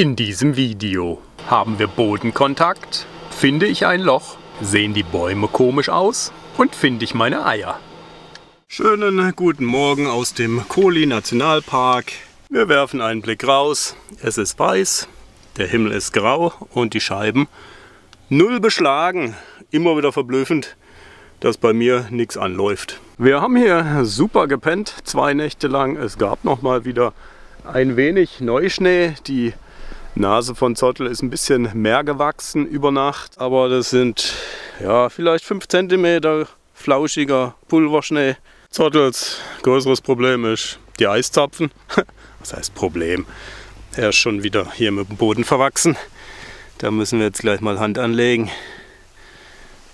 In diesem Video haben wir Bodenkontakt, finde ich ein Loch, sehen die Bäume komisch aus und finde ich meine Eier. Schönen guten Morgen aus dem Koli Nationalpark. Wir werfen einen Blick raus. Es ist weiß, der Himmel ist grau und die Scheiben null beschlagen. Immer wieder verblüffend, dass bei mir nichts anläuft. Wir haben hier super gepennt, zwei Nächte lang. Es gab noch mal wieder ein wenig Neuschnee. Die Nase von Zottel ist ein bisschen mehr gewachsen über Nacht, aber das sind ja vielleicht 5 cm flauschiger Pulverschnee. Zottels größeres Problem ist die Eiszapfen. Was heißt Problem? Er ist schon wieder hier mit dem Boden verwachsen. Da müssen wir jetzt gleich mal Hand anlegen.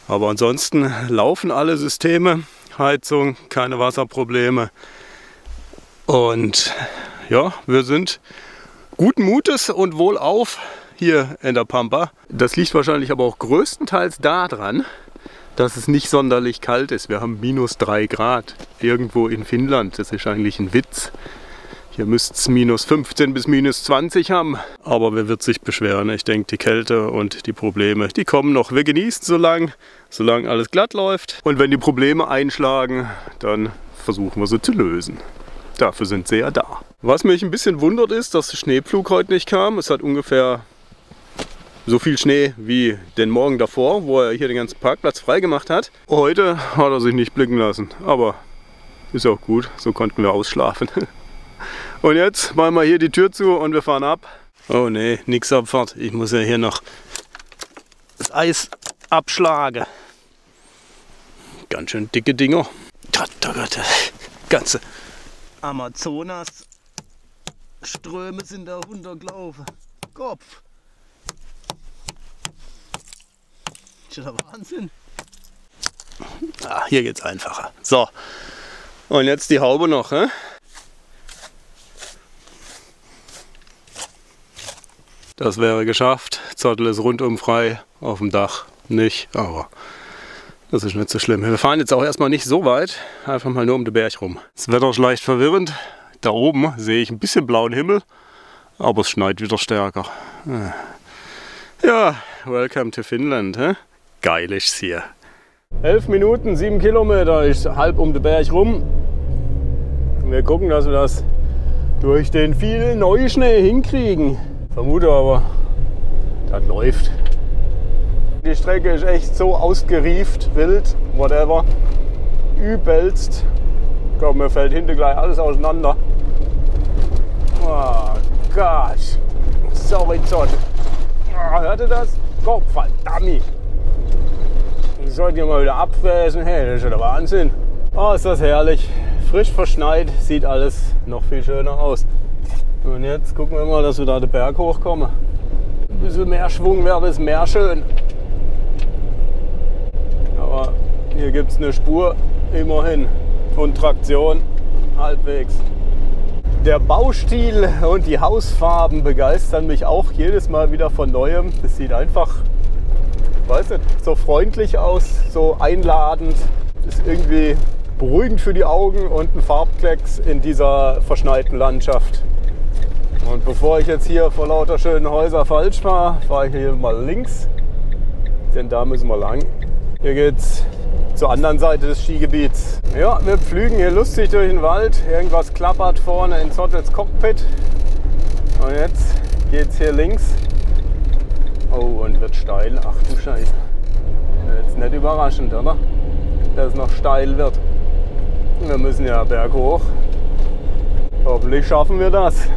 Aber ansonsten laufen alle Systeme. Heizung, keine Wasserprobleme. Und ja, wir sind guten Mutes und wohlauf hier in der Pampa. Das liegt wahrscheinlich aber auch größtenteils daran, dass es nicht sonderlich kalt ist. Wir haben minus 3 Grad irgendwo in Finnland. Das ist eigentlich ein Witz. Hier müsste es minus 15 bis minus 20 haben. Aber wer wird sich beschweren? Ich denke, die Kälte und die Probleme, die kommen noch. Wir genießen so lange, solange alles glatt läuft. Und wenn die Probleme einschlagen, dann versuchen wir sie zu lösen. Dafür sind sie ja da. Was mich ein bisschen wundert ist, dass der Schneepflug heute nicht kam. Es hat ungefähr so viel Schnee wie den Morgen davor, wo er hier den ganzen Parkplatz freigemacht hat. Heute hat er sich nicht blicken lassen, aber ist auch gut, so konnten wir ausschlafen. Und jetzt machen wir hier die Tür zu und wir fahren ab. Oh ne, nix Abfahrt. Ich muss ja hier noch das Eis abschlagen. Ganz schön dicke Dinger. Gott, oh Gott, ganze Amazonas Ströme sind da runtergelaufen. Kopf. Ist ja Wahnsinn. Ah, hier geht's einfacher. So. Und jetzt die Haube noch. Hä? Das wäre geschafft. Zottel ist rundum frei. Auf dem Dach nicht. Aber das ist nicht so schlimm. Wir fahren jetzt auch erstmal nicht so weit, einfach mal nur um den Berg rum. Das Wetter ist leicht verwirrend. Da oben sehe ich ein bisschen blauen Himmel, aber es schneit wieder stärker. Ja, welcome to Finnland. He? Geil ist es hier. 11 Minuten, 7 Kilometer ist halb um den Berg rum. Wir gucken, dass wir das durch den vielen Neuschnee hinkriegen. Vermute aber, das läuft. Die Strecke ist echt so ausgerieft, wild, whatever. Übelst. Ich glaube, mir fällt hinten gleich alles auseinander. Oh Gott. Sorry, Zott. Oh, hört ihr das? Gott verdammt. Ich sollte hier mal wieder abfräsen. Hey, das ist ja der Wahnsinn. Oh, ist das herrlich. Frisch verschneit, sieht alles noch viel schöner aus. Und jetzt gucken wir mal, dass wir da den Berg hochkommen. Ein bisschen mehr Schwung wäre es mehr schön. Aber hier gibt es eine Spur immerhin und Traktion halbwegs. Der Baustil und die Hausfarben begeistern mich auch jedes Mal wieder von neuem. Das sieht einfach, weiß nicht, so freundlich aus, so einladend. Ist irgendwie beruhigend für die Augen und ein Farbklecks in dieser verschneiten Landschaft. Und bevor ich jetzt hier vor lauter schönen Häuser falsch fahre, fahre ich hier mal links, denn da müssen wir lang. Hier geht's zur anderen Seite des Skigebiets. Ja, wir pflügen hier lustig durch den Wald. Irgendwas klappert vorne in Zottels Cockpit. Und jetzt geht's hier links. Oh, und wird steil. Ach du Scheiße. Jetzt nicht überraschend, oder? Dass es noch steil wird. Wir müssen ja berghoch. Hoffentlich schaffen wir das.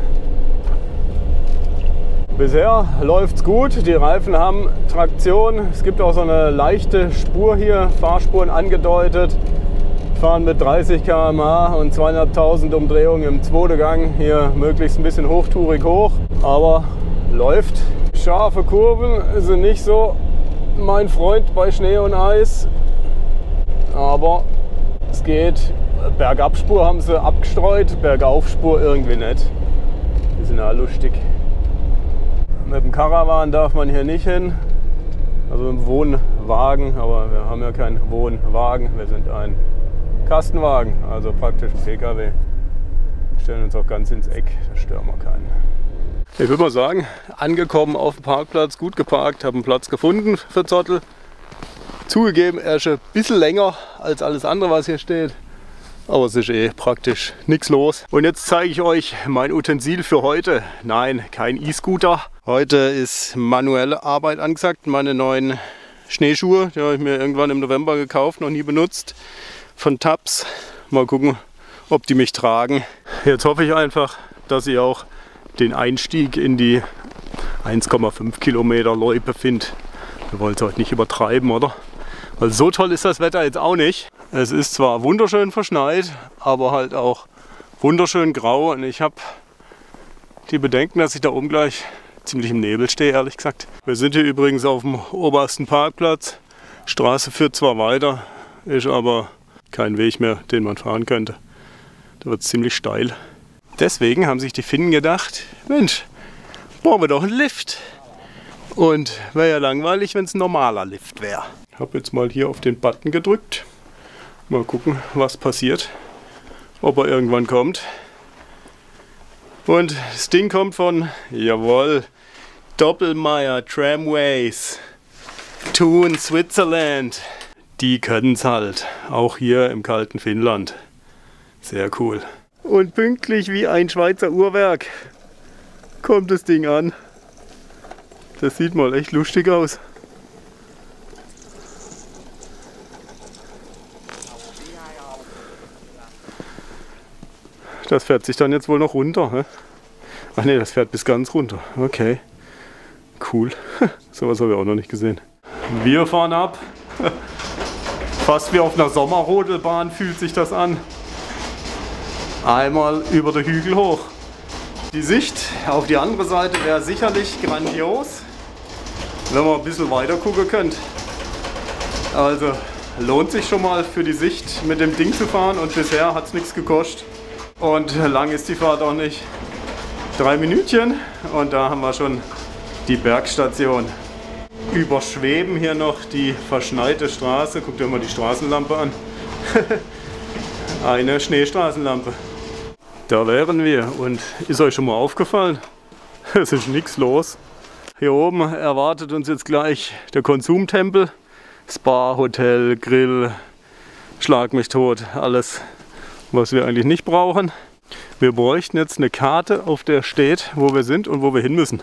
Bisher läuft es gut, die Reifen haben Traktion. Es gibt auch so eine leichte Spur hier, Fahrspuren angedeutet. Fahren mit 30 km/h und 200.000 Umdrehungen im zweiten Gang. Hier möglichst ein bisschen hochtourig hoch, aber läuft. Scharfe Kurven sind nicht so mein Freund bei Schnee und Eis, aber es geht. Bergabspur haben sie abgestreut, Bergaufspur irgendwie nicht. Die sind ja lustig. Mit dem Caravan darf man hier nicht hin, also im Wohnwagen, aber wir haben ja keinen Wohnwagen, wir sind ein Kastenwagen, also praktisch ein PKW. Wir stellen uns auch ganz ins Eck, da stören wir keinen. Ich würde mal sagen, angekommen auf dem Parkplatz, gut geparkt, habe einen Platz gefunden für Zottel. Zugegeben, er ist ein bisschen länger als alles andere, was hier steht. Aber es ist eh praktisch nichts los. Und jetzt zeige ich euch mein Utensil für heute. Nein, kein E-Scooter. Heute ist manuelle Arbeit angesagt. Meine neuen Schneeschuhe, die habe ich mir irgendwann im November gekauft, noch nie benutzt. Von Taps. Mal gucken, ob die mich tragen. Jetzt hoffe ich einfach, dass ich auch den Einstieg in die 1,5 Kilometer Loipe finde. Wir wollen es heute nicht übertreiben, oder? Weil so toll ist das Wetter jetzt auch nicht. Es ist zwar wunderschön verschneit, aber halt auch wunderschön grau. Und ich habe die Bedenken, dass ich da oben gleich ziemlich im Nebel stehe, ehrlich gesagt. Wir sind hier übrigens auf dem obersten Parkplatz. Straße führt zwar weiter, ist aber kein Weg mehr, den man fahren könnte. Da wird es ziemlich steil. Deswegen haben sich die Finnen gedacht, Mensch, brauchen wir doch einen Lift. Und wäre ja langweilig, wenn es ein normaler Lift wäre. Ich habe jetzt mal hier auf den Button gedrückt. Mal gucken, was passiert. Ob er irgendwann kommt. Und das Ding kommt von, jawohl, Doppelmeier Tramways. Thun, Switzerland. Die können es halt. Auch hier im kalten Finnland. Sehr cool. Und pünktlich wie ein Schweizer Uhrwerk kommt das Ding an. Das sieht mal echt lustig aus. Das fährt sich dann jetzt wohl noch runter. Hä? Ach ne, das fährt bis ganz runter. Okay. Cool. Sowas habe ich auch noch nicht gesehen. Wir fahren ab. Fast wie auf einer Sommerrodelbahn fühlt sich das an. Einmal über den Hügel hoch. Die Sicht auf die andere Seite wäre sicherlich grandios, wenn man ein bisschen weiter gucken könnt. Also lohnt sich schon mal für die Sicht mit dem Ding zu fahren und bisher hat es nichts gekostet. Und lang ist die Fahrt auch nicht. Drei Minütchen und da haben wir schon die Bergstation. Überschweben hier noch die verschneite Straße. Guckt euch mal die Straßenlampe an. Eine Schneestraßenlampe. Da wären wir. Und ist euch schon mal aufgefallen? Es ist nichts los. Hier oben erwartet uns jetzt gleich der Konsumtempel. Spa, Hotel, Grill, Schlag mich tot, alles was wir eigentlich nicht brauchen. Wir bräuchten jetzt eine Karte, auf der steht, wo wir sind und wo wir hin müssen.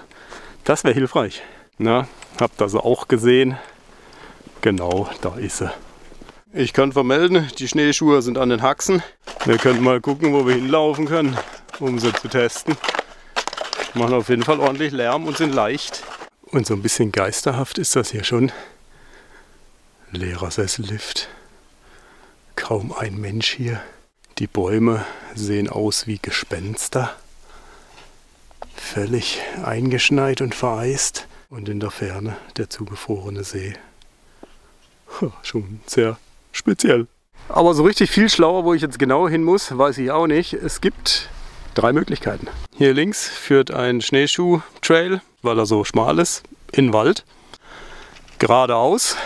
Das wäre hilfreich. Na, habt ihr sie auch gesehen? Genau, da ist sie. Ich kann vermelden, die Schneeschuhe sind an den Haxen. Wir können mal gucken, wo wir hinlaufen können, um sie zu testen. Machen auf jeden Fall ordentlich Lärm und sind leicht. Und so ein bisschen geisterhaft ist das hier schon. Leerer Sessellift. Kaum ein Mensch hier. Die Bäume sehen aus wie Gespenster. Völlig eingeschneit und vereist. Und in der Ferne der zugefrorene See. Schon sehr speziell. Aber so richtig viel schlauer, wo ich jetzt genau hin muss, weiß ich auch nicht. Es gibt drei Möglichkeiten. Hier links führt ein Schneeschuh-Trail, weil er so schmal ist, in den Wald. Geradeaus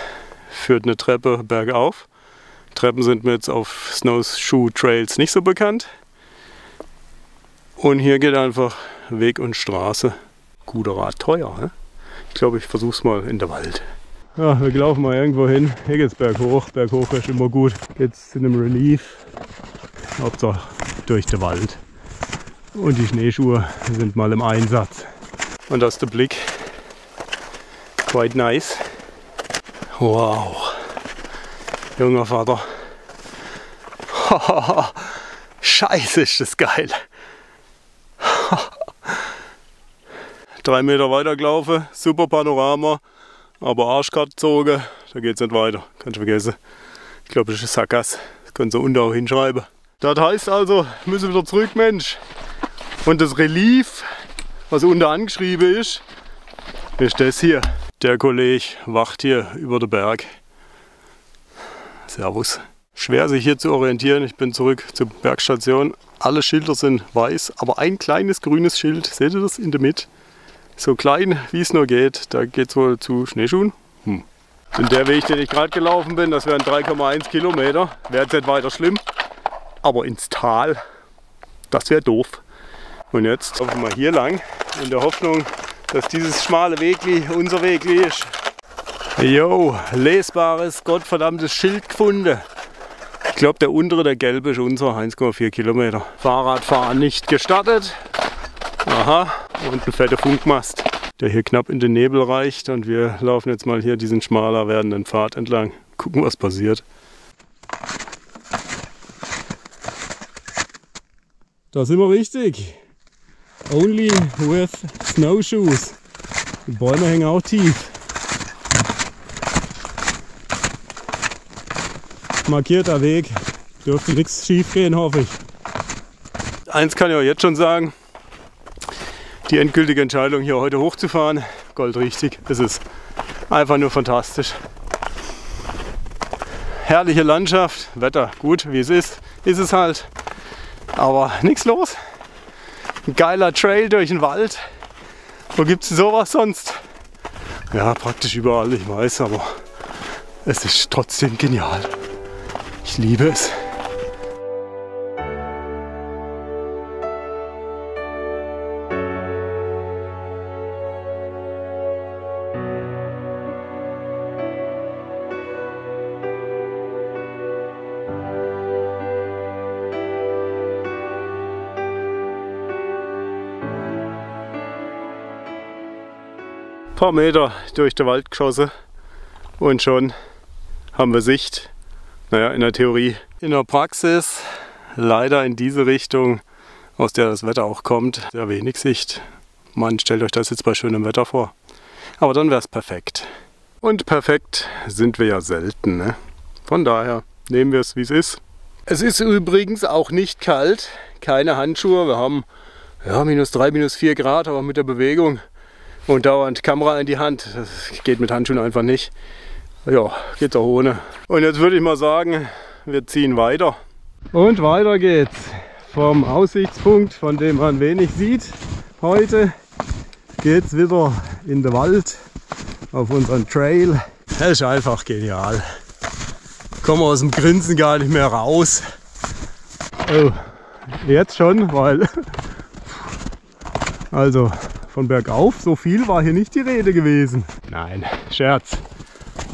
führt eine Treppe bergauf. Treppen sind mir jetzt auf Snowshoe Trails nicht so bekannt. Und hier geht einfach Weg und Straße. Guter Rad, teuer. Ne? Ich glaube, ich versuche es mal in der Wald. Ja, wir laufen mal irgendwo hin. Hier geht's berghoch. Berghoch ist immer gut. Jetzt in einem Relief. Hauptsache durch den Wald. Und die Schneeschuhe sind mal im Einsatz. Und das ist der Blick. Quite nice. Wow junger Vater. Scheiße, ist das geil. Drei Meter weiter gelaufen, super Panorama, aber Arschkarte gezogen, da geht's nicht weiter, kannst du vergessen. Ich glaube, das ist Sackgass, das können sie unten auch hinschreiben. Das heißt also, müssen wir wieder zurück, Mensch. Und das Relief, was unten angeschrieben ist, ist das hier. Der Kollege wacht hier über den Berg. Servus. Schwer sich hier zu orientieren. Ich bin zurück zur Bergstation. Alle Schilder sind weiß, aber ein kleines grünes Schild, seht ihr das in der Mitte? So klein wie es nur geht. Da geht es wohl zu Schneeschuhen. Hm. Und der Weg, den ich gerade gelaufen bin, das wären 3,1 Kilometer. Wäre jetzt nicht weiter schlimm. Aber ins Tal, das wäre doof. Und jetzt laufen wir hier lang in der Hoffnung, dass dieses schmale Wegli unser Wegli ist. Jo, lesbares, gottverdammtes Schild gefunden. Ich glaube, der untere, der gelbe, ist unser 1,4 Kilometer. Fahrradfahren nicht gestartet. Aha, und ein fetter Funkmast, der hier knapp in den Nebel reicht. Und wir laufen jetzt mal hier diesen schmaler werdenden Pfad entlang. Gucken, was passiert. Da sind wir richtig. Only with snowshoes. Die Bäume hängen auch tief. Markierter Weg. Dürfte nichts schief gehen, hoffe ich. Eins kann ich euch jetzt schon sagen. Die endgültige Entscheidung hier heute hochzufahren, goldrichtig. Es ist einfach nur fantastisch. Herrliche Landschaft, Wetter gut, wie es ist, ist es halt. Aber nichts los. Ein geiler Trail durch den Wald. Wo gibt es sowas sonst? Ja, praktisch überall, ich weiß, aber es ist trotzdem genial. Ich liebe es. Paar Meter durch den Wald geschossen und schon haben wir Sicht. Naja, in der Theorie. In der Praxis leider in diese Richtung, aus der das Wetter auch kommt, sehr wenig Sicht. Man stellt euch das jetzt bei schönem Wetter vor. Aber dann wäre es perfekt. Und perfekt sind wir ja selten. Ne? Von daher nehmen wir es, wie es ist. Es ist übrigens auch nicht kalt. Keine Handschuhe. Wir haben ja, minus 3, minus 4 Grad, aber mit der Bewegung und dauernd Kamera in die Hand. Das geht mit Handschuhen einfach nicht. Ja, geht auch ohne. Und jetzt würde ich mal sagen, wir ziehen weiter. Und weiter geht's. Vom Aussichtspunkt, von dem man wenig sieht, heute geht's wieder in den Wald auf unseren Trail. Das ist einfach genial. Kommen aus dem Grinsen gar nicht mehr raus. Oh, jetzt schon, weil also von bergauf. So viel war hier nicht die Rede gewesen. Nein, Scherz.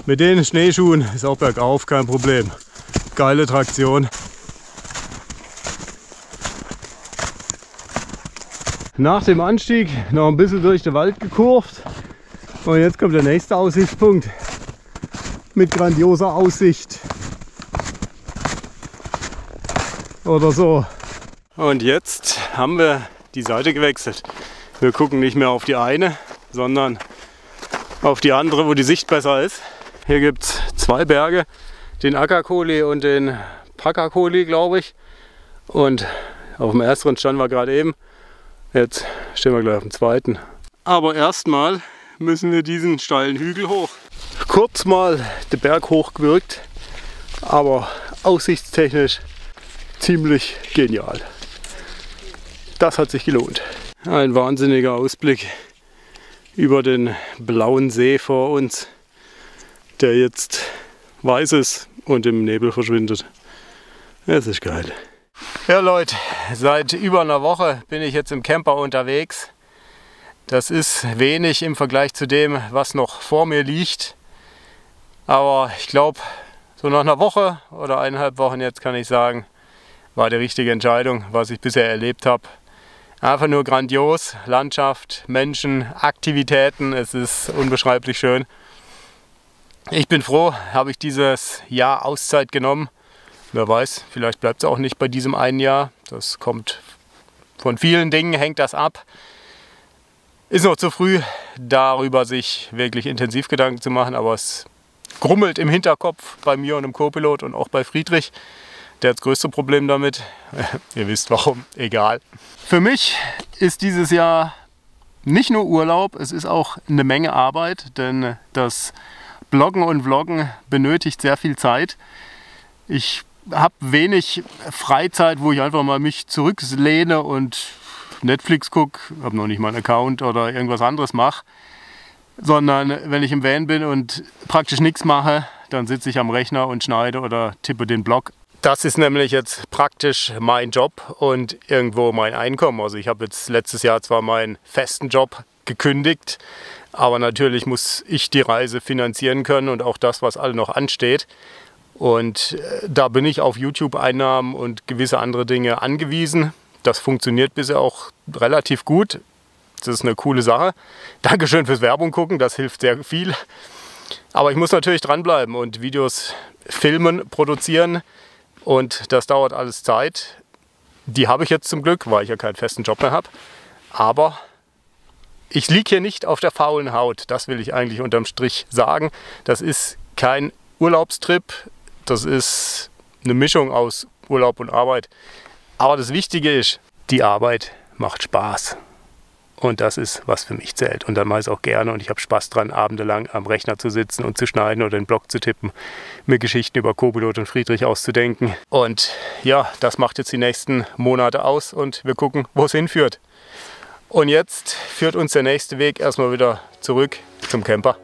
Mit den Schneeschuhen ist auch bergauf kein Problem. Geile Traktion. Nach dem Anstieg noch ein bisschen durch den Wald gekurvt. Und jetzt kommt der nächste Aussichtspunkt mit grandioser Aussicht. Oder so. Und jetzt haben wir die Seite gewechselt. Wir gucken nicht mehr auf die eine, sondern auf die andere, wo die Sicht besser ist. Hier gibt es zwei Berge, den Ackerkoli und den Pakakoli, glaube ich. Und auf dem ersten stand wir gerade eben. Jetzt stehen wir gleich auf dem zweiten. Aber erstmal müssen wir diesen steilen Hügel hoch. Kurz mal den Berg hochgewirkt, aber aussichtstechnisch ziemlich genial. Das hat sich gelohnt. Ein wahnsinniger Ausblick über den blauen See vor uns, der jetzt weiß ist und im Nebel verschwindet. Es ist geil. Ja Leute, seit über einer Woche bin ich jetzt im Camper unterwegs. Das ist wenig im Vergleich zu dem, was noch vor mir liegt. Aber ich glaube, so nach einer Woche oder eineinhalb Wochen jetzt kann ich sagen, war die richtige Entscheidung, was ich bisher erlebt habe. Einfach nur grandios. Landschaft, Menschen, Aktivitäten. Es ist unbeschreiblich schön. Ich bin froh, habe ich dieses Jahr Auszeit genommen. Wer weiß, vielleicht bleibt es auch nicht bei diesem einen Jahr. Das kommt von vielen Dingen, hängt das ab. Ist noch zu früh, darüber sich wirklich intensiv Gedanken zu machen, aber es grummelt im Hinterkopf bei mir und im Co-Pilot und auch bei Friedrich. Der hat das größte Problem damit. Ihr wisst warum, egal. Für mich ist dieses Jahr nicht nur Urlaub, es ist auch eine Menge Arbeit, denn das Bloggen und Vloggen benötigt sehr viel Zeit. Ich habe wenig Freizeit, wo ich einfach mal mich zurücklehne und Netflix gucke, habe noch nicht mal einen Account oder irgendwas anderes mache, sondern wenn ich im Van bin und praktisch nichts mache, dann sitze ich am Rechner und schneide oder tippe den Blog das ist nämlich jetzt praktisch mein Job und irgendwo mein Einkommen. Also ich habe jetzt letztes Jahr zwar meinen festen Job gekündigt, aber natürlich muss ich die Reise finanzieren können und auch das, was alle noch ansteht. Und äh, da bin ich auf YouTube-Einnahmen und gewisse andere Dinge angewiesen. Das funktioniert bisher auch relativ gut. Das ist eine coole Sache. Dankeschön fürs Werbung gucken, das hilft sehr viel. Aber ich muss natürlich dranbleiben und Videos filmen, produzieren. Und das dauert alles Zeit. Die habe ich jetzt zum Glück, weil ich ja keinen festen Job mehr habe. Aber ich liege hier nicht auf der faulen Haut. Das will ich eigentlich unterm Strich sagen. Das ist kein Urlaubstrip. Das ist eine Mischung aus Urlaub und Arbeit. Aber das Wichtige ist, die Arbeit macht Spaß. Und das ist, was für mich zählt. Und dann mache ich es auch gerne und ich habe Spaß dran, abendelang am Rechner zu sitzen und zu schneiden oder den Blog zu tippen, mir Geschichten über Kobelot und Friedrich auszudenken. Und ja, das macht jetzt die nächsten Monate aus und wir gucken, wo es hinführt. Und jetzt führt uns der nächste Weg erstmal wieder zurück zum Camper.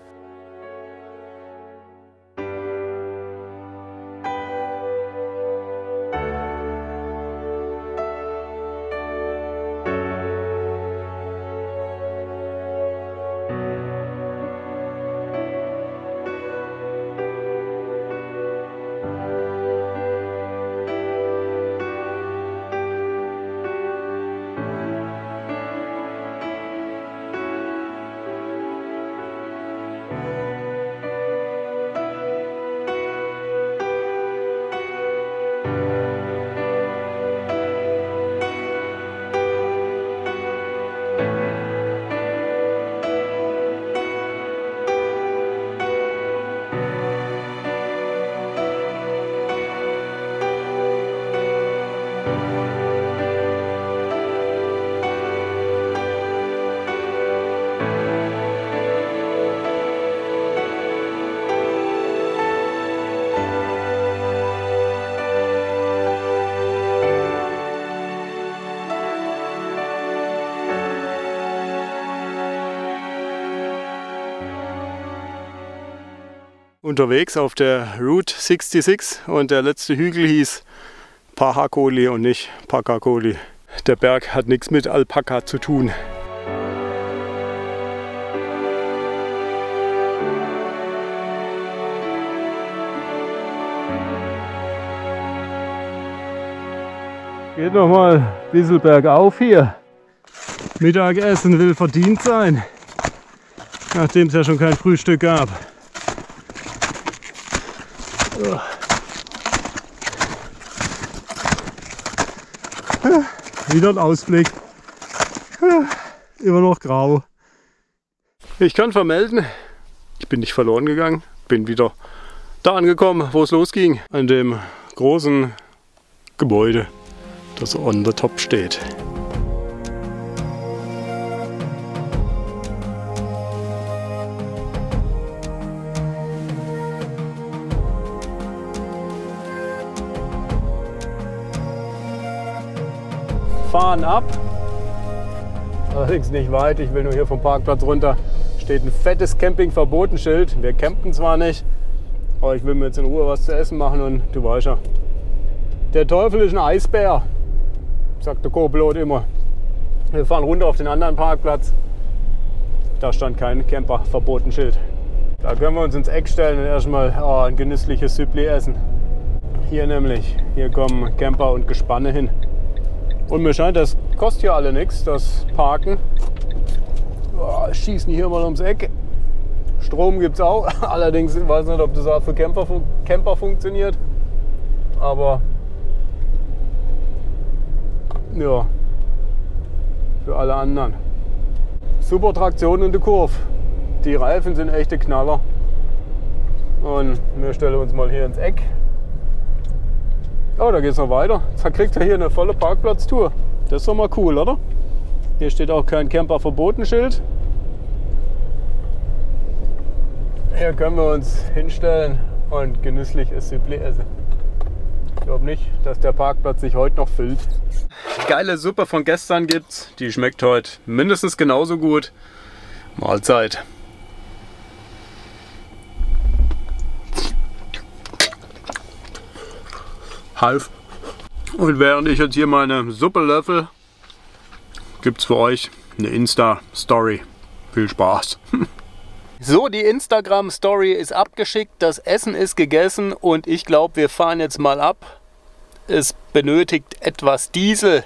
Unterwegs auf der Route 66 und der letzte Hügel hieß Pahakoli und nicht Pakakoli. Der Berg hat nichts mit Alpaka zu tun. Geht noch mal ein bisschen bergauf hier. Mittagessen will verdient sein, nachdem es ja schon kein Frühstück gab. Wieder ein Ausblick. Immer noch grau. Ich kann vermelden, ich bin nicht verloren gegangen. Bin wieder da angekommen, wo es losging. An dem großen Gebäude, das on the top steht. Fahren ab. Allerdings nicht weit, ich will nur hier vom Parkplatz runter. Steht ein fettes Campingverbotenschild. Wir campen zwar nicht, aber ich will mir jetzt in Ruhe was zu essen machen und du weißt ja. Der Teufel ist ein Eisbär, sagt der Co-Pilot immer. Wir fahren runter auf den anderen Parkplatz. Da stand kein Camperverbotenschild. Da können wir uns ins Eck stellen und erstmal oh, ein genüssliches Süppli essen. Hier nämlich, hier kommen Camper und Gespanne hin. Und mir scheint, das kostet ja alle nichts, das Parken. Oh, schießen hier mal ums Eck. Strom gibt es auch. Allerdings weiß ich nicht, ob das auch für Camper, Camper funktioniert. Aber ja, für alle anderen. Super Traktion in der Kurve. Die Reifen sind echte Knaller. Und wir stellen uns mal hier ins Eck. Oh, da geht es noch weiter. Jetzt kriegt er hier eine volle Parkplatztour. Das ist doch mal cool, oder? Hier steht auch kein Camper-Verbotenschild. Hier können wir uns hinstellen und genüsslich Süppli essen. Ich glaube nicht, dass der Parkplatz sich heute noch füllt. Geile Suppe von gestern gibt's. Die schmeckt heute mindestens genauso gut. Mahlzeit. Half. Und während ich jetzt hier meine Suppe löffel, gibt es für euch eine Insta-Story. Viel Spaß. So, die Instagram-Story ist abgeschickt, das Essen ist gegessen und ich glaube, wir fahren jetzt mal ab. Es benötigt etwas Diesel,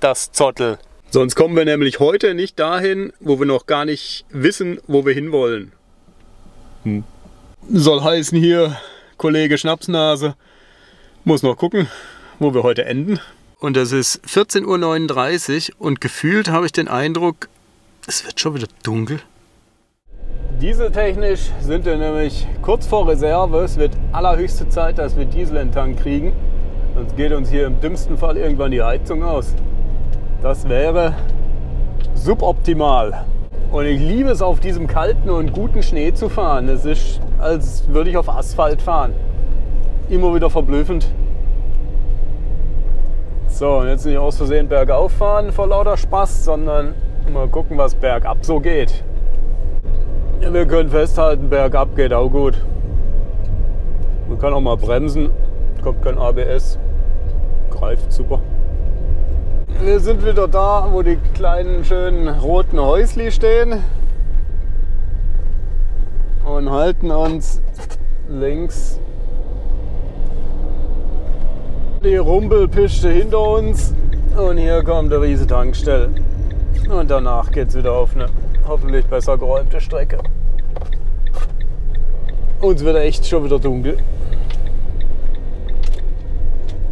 das Zottel. Sonst kommen wir nämlich heute nicht dahin, wo wir noch gar nicht wissen, wo wir hinwollen. Hm. Soll heißen hier, Kollege Schnapsnase, muss noch gucken, wo wir heute enden. Und es ist 14.39 Uhr und gefühlt habe ich den Eindruck, es wird schon wieder dunkel. Dieseltechnisch sind wir nämlich kurz vor Reserve. Es wird allerhöchste Zeit, dass wir Diesel in den Tank kriegen. Sonst geht uns hier im dümmsten Fall irgendwann die Heizung aus. Das wäre suboptimal. Und ich liebe es, auf diesem kalten und guten Schnee zu fahren. Es ist, als würde ich auf Asphalt fahren. Immer wieder verblüffend. So, und jetzt nicht aus Versehen bergauf fahren vor lauter Spaß, sondern mal gucken, was bergab so geht. Wir können festhalten, bergab geht auch gut. Man kann auch mal bremsen, kommt kein ABS, greift super. Wir sind wieder da, wo die kleinen schönen roten Häusli stehen und halten uns links die Rumpelpiste hinter uns und hier kommt der riese Tankstelle. Und danach geht es wieder auf eine hoffentlich besser geräumte Strecke. Uns wird echt schon wieder dunkel.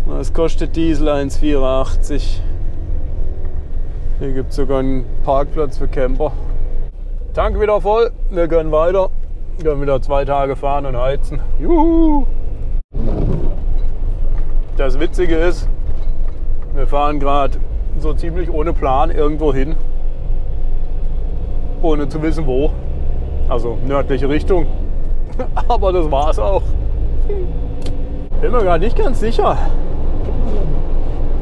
Was kostet Diesel 1,84? Hier gibt es sogar einen Parkplatz für Camper. Tank wieder voll, wir können weiter. Wir können wieder zwei Tage fahren und heizen. Juhu! Das Witzige ist, wir fahren gerade so ziemlich ohne Plan irgendwo hin, ohne zu wissen wo. Also nördliche Richtung. Aber das war es auch. Bin mir gerade nicht ganz sicher.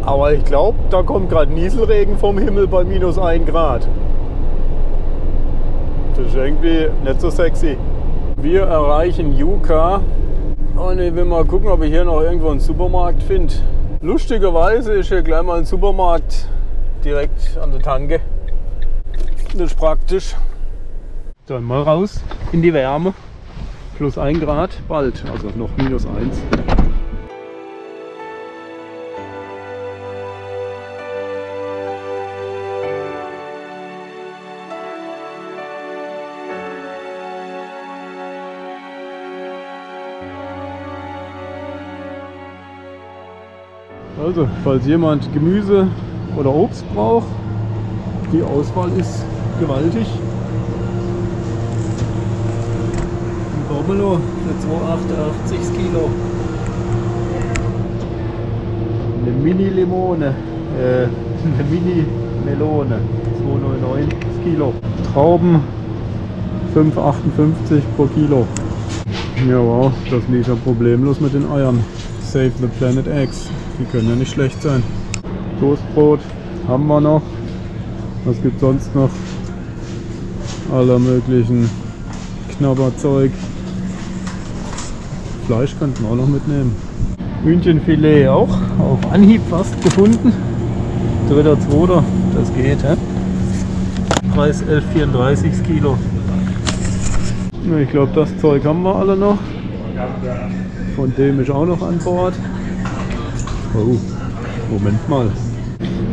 Aber ich glaube, da kommt gerade Nieselregen vom Himmel bei minus 1 Grad. Das ist irgendwie nicht so sexy. Wir erreichen Yuka und ich will mal gucken, ob ich hier noch irgendwo einen Supermarkt finde. Lustigerweise ist hier gleich mal ein Supermarkt direkt an der Tanke. Das ist praktisch. Dann mal raus in die Wärme. Plus 1 Grad bald, also noch minus 1. Also, falls jemand Gemüse oder Obst braucht, die Auswahl ist gewaltig. Ein Pomelo für 2,88 Kilo. Eine Mini-Limone, äh, eine Mini-Melone, 2,99 Kilo. Trauben 5,58 pro Kilo. Ja, wow, das lief ja problemlos mit den Eiern. Save the Planet Eggs. Die können ja nicht schlecht sein. Toastbrot haben wir noch. Was gibt sonst noch? Aller möglichen Knabberzeug. Fleisch könnten wir auch noch mitnehmen. Hühnchenfilet auch auf Anhieb fast gefunden. Dritter, zweiter, das geht. He? Preis 11,34 Kilo. Ich glaube, das Zeug haben wir alle noch. Von dem ist auch noch an Bord. Oh, Moment mal.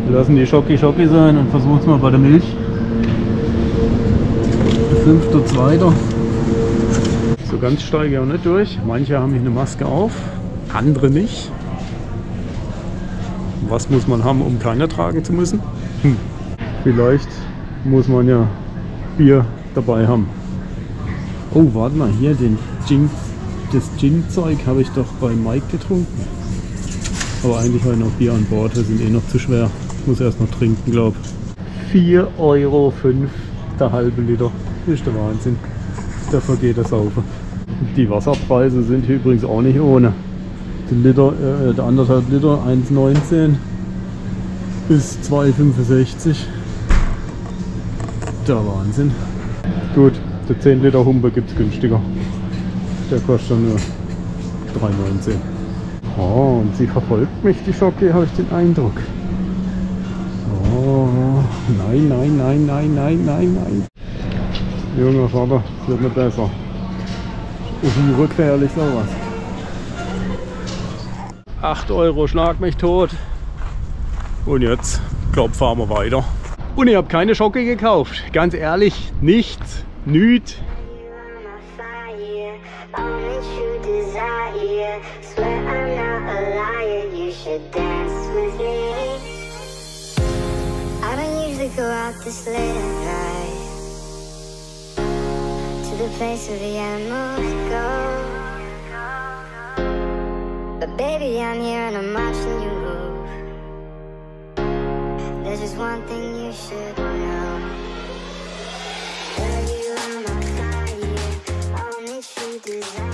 Wir lassen die Schocki Schocki sein und versuchen es mal bei der Milch. Fünfter, zweiter. So ganz steige ich auch nicht durch. Manche haben hier eine Maske auf, andere nicht. Was muss man haben, um keine tragen zu müssen? Hm. Vielleicht muss man ja Bier dabei haben. Oh, warte mal, hier den Gin, das Gin-Zeug habe ich doch bei Mike getrunken. Aber eigentlich war noch Bier an Bord, wir sind eh noch zu schwer. Ich muss erst noch trinken, glaube ich. 4,05 Euro der halbe Liter. Ist der Wahnsinn. Dafür geht das auf. Die Wasserpreise sind hier übrigens auch nicht ohne. Der, Liter, äh, der anderthalb Liter 1,19 bis 2,65. Der Wahnsinn. Gut, der 10 Liter Humpe gibt es günstiger. Der kostet nur 3,19. Oh, und sie verfolgt mich, die Schocke, habe ich den Eindruck. Oh, nein, nein, nein, nein, nein, nein, nein. Junger Vater, es wird nicht besser. Ist urgefährlich sowas. 8 Euro, schlag mich tot. Und jetzt, glaub, fahren wir weiter. Und ich habe keine Schocke gekauft. Ganz ehrlich, nichts, nüt. Go out this late at night To the place where the animals go. But baby, I'm here and I'm watching you move. There's just one thing you should know. Girl, you are my fire Only true desire